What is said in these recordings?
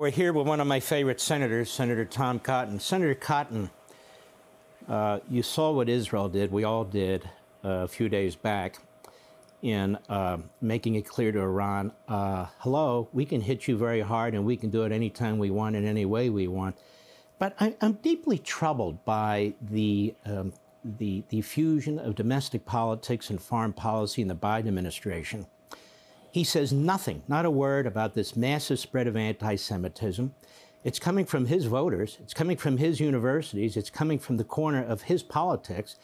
We're here with one of my favorite senators, Senator Tom Cotton. Senator Cotton, uh, you saw what Israel did, we all did uh, a few days back, in uh, making it clear to Iran uh, hello, we can hit you very hard and we can do it anytime we want in any way we want. But I, am deeply troubled by the, um, the, the fusion of domestic politics and foreign policy in the Biden administration. He says nothing, not a word about this massive spread of anti Semitism. It's coming from his voters, it's coming from his universities, it's coming from the corner of his politics.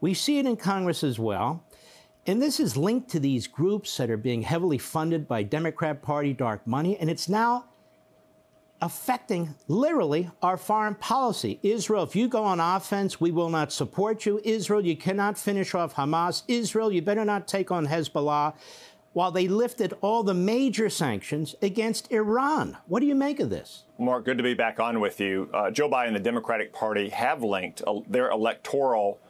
We see it in Congress as well. And this is linked to these groups that are being heavily funded by Democrat Party dark money, and it's now affecting literally our foreign policy. Israel, if you go on offense, we will not support you. Israel, you cannot finish off Hamas. Israel, you better not take on Hezbollah while they lifted all the major sanctions against Iran. What do you make of this? Mark, good to be back on with you. Uh, Joe Biden and the Democratic Party have linked uh, their electoral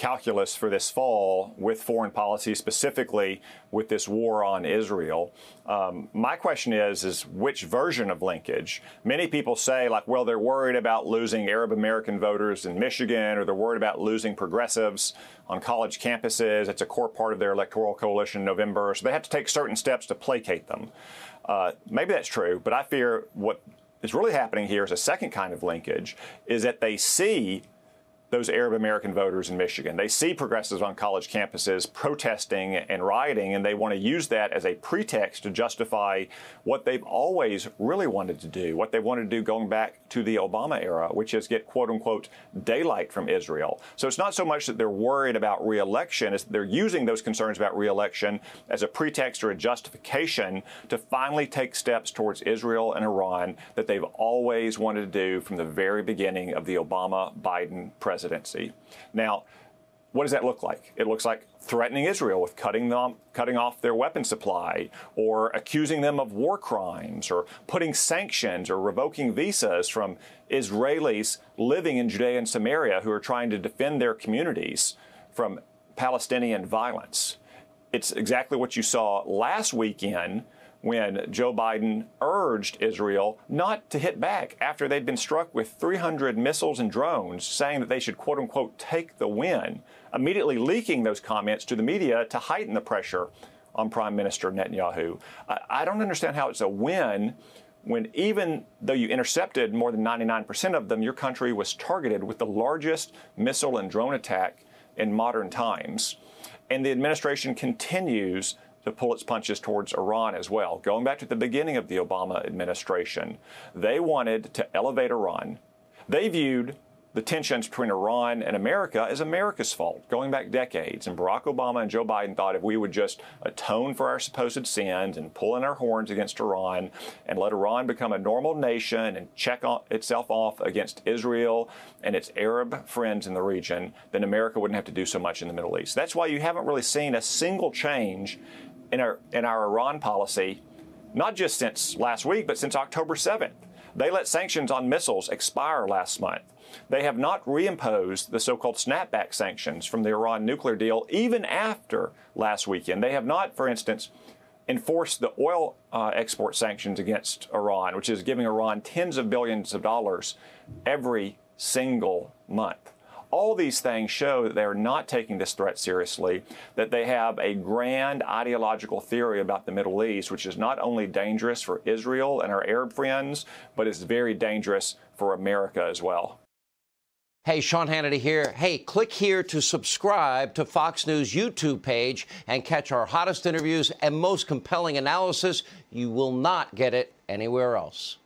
calculus for this fall with foreign policy, specifically with this war on Israel. Um, my question is, is which version of linkage? Many people say, like, well, they're worried about losing Arab American voters in Michigan, or they're worried about losing progressives on college campuses. It's a core part of their electoral coalition in November, so they have to take certain steps to placate them. Uh, maybe that's true, but I fear what is really happening here is a second kind of linkage, is that they see those Arab American voters in Michigan. They see progressives on college campuses protesting and rioting, and they want to use that as a pretext to justify what they've always really wanted to do, what they wanted to do going back to the Obama era, which is get quote unquote daylight from Israel. So it's not so much that they're worried about reelection, as they're using those concerns about reelection as a pretext or a justification to finally take steps towards Israel and Iran that they've always wanted to do from the very beginning of the Obama Biden presidency presidency. Now, what does that look like? It looks like threatening Israel with cutting them, cutting off their weapon supply, or accusing them of war crimes, or putting sanctions or revoking visas from Israelis living in Judea and Samaria who are trying to defend their communities from Palestinian violence. It's exactly what you saw last weekend when Joe Biden urged Israel not to hit back after they'd been struck with 300 missiles and drones, saying that they should, quote unquote, take the win, immediately leaking those comments to the media to heighten the pressure on Prime Minister Netanyahu. I, don't understand how it's a win when even though you intercepted more than 99% of them, your country was targeted with the largest missile and drone attack in modern times. And the administration continues to pull its punches towards Iran as well. Going back to the beginning of the Obama administration, they wanted to elevate Iran. They viewed the tensions between Iran and America as America's fault, going back decades. And Barack Obama and Joe Biden thought if we would just atone for our supposed sins and pull in our horns against Iran and let Iran become a normal nation and check itself off against Israel and its Arab friends in the region, then America wouldn't have to do so much in the Middle East. That's why you haven't really seen a single change in our, in our Iran policy, not just since last week, but since October 7th. They let sanctions on missiles expire last month. They have not reimposed the so called snapback sanctions from the Iran nuclear deal even after last weekend. They have not, for instance, enforced the oil uh, export sanctions against Iran, which is giving Iran tens of billions of dollars every single month. All these things show that they're not taking this threat seriously, that they have a grand ideological theory about the Middle East, which is not only dangerous for Israel and our Arab friends, but is very dangerous for America as well. Hey, Sean Hannity here. Hey, click here to subscribe to Fox News YouTube page and catch our hottest interviews and most compelling analysis. You will not get it anywhere else.